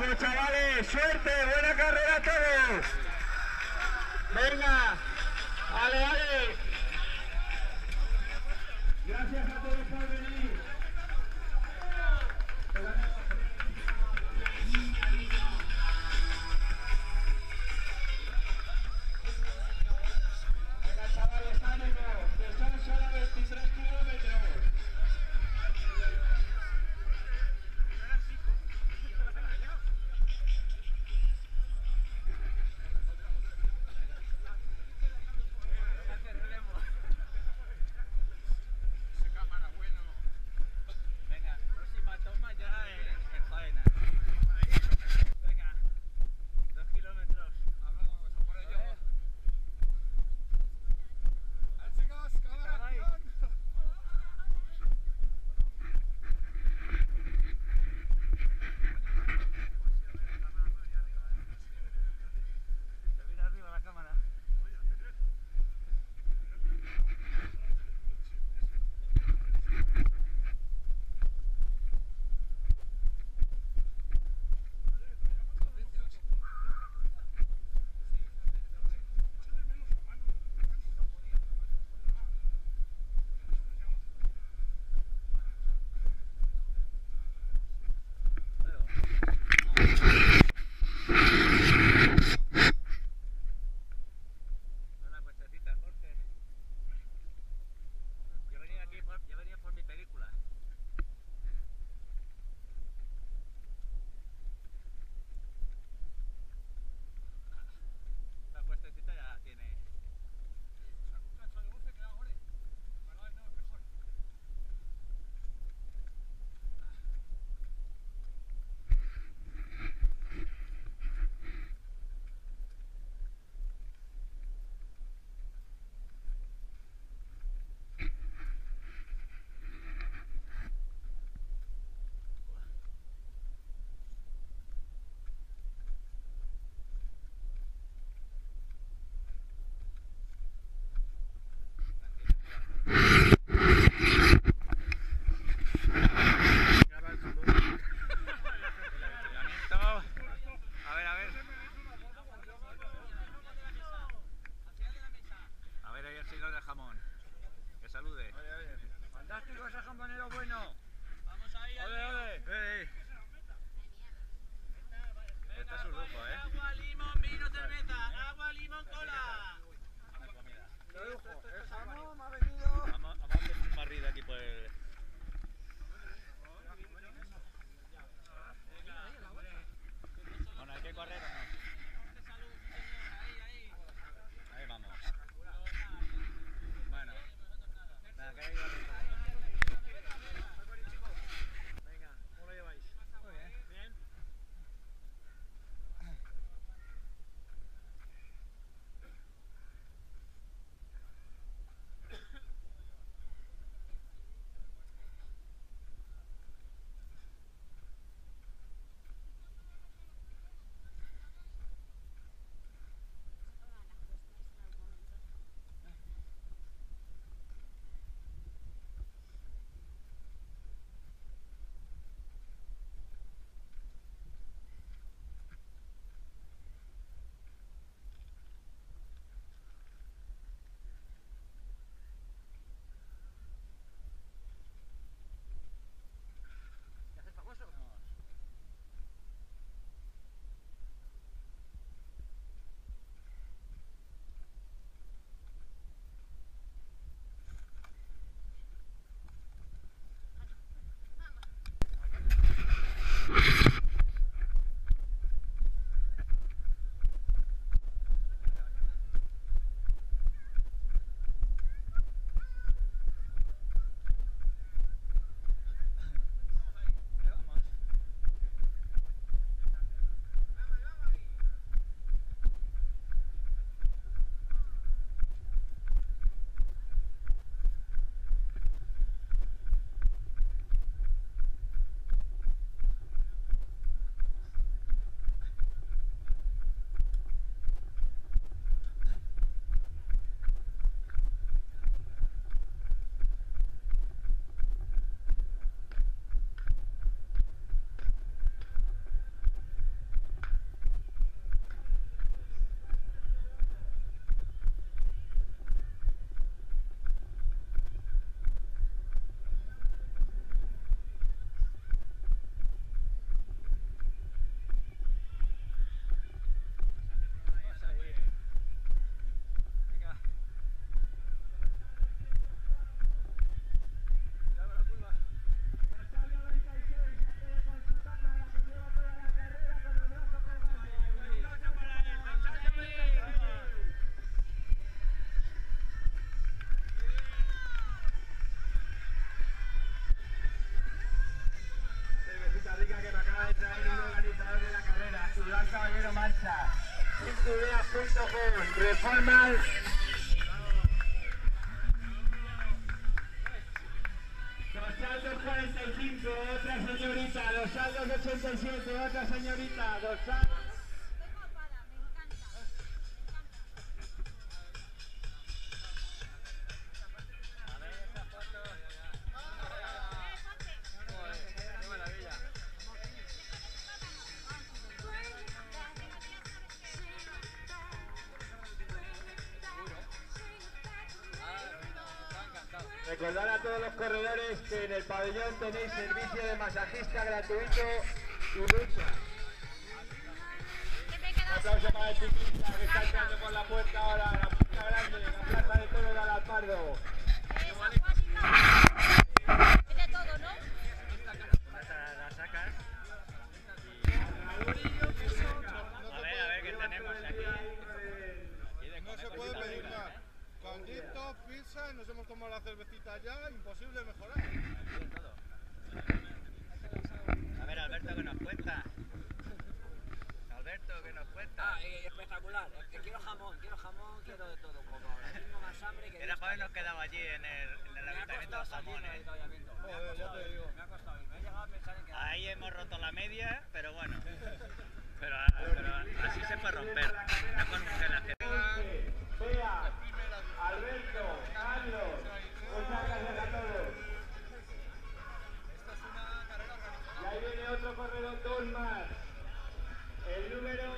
Vamos chavales, suerte, buena carrera a todos. Venga, vale, vale. Reformas. Los saldos 45, otra señorita. Los saldos 87, otra señorita. Los saldos. Recordar a todos los corredores que en el pabellón tenéis servicio de masajista gratuito y ducha. Un aplauso para el ciclista que está entrando por la puerta ahora, la puerta grande, la plaza de toros de Alalpardo. Nos hemos tomado la cervecita ya, imposible mejorar. A ver, Alberto, ¿qué nos cuenta? Alberto, ¿qué nos cuenta? Ah, eh, espectacular. Es que quiero jamón, quiero jamón, quiero de todo un poco. Ahora tengo más hambre que Era para habernos quedado allí en el, en el ayuntamiento de Jamones. del ayuntamiento. Me ha Joder, ya costado te ir, digo. Me ha costado ir. Me he llegado a pensar en que... Ahí hemos roto la media, pero bueno. Pero, pero así se puede romper. No con que la gente... dos más. El número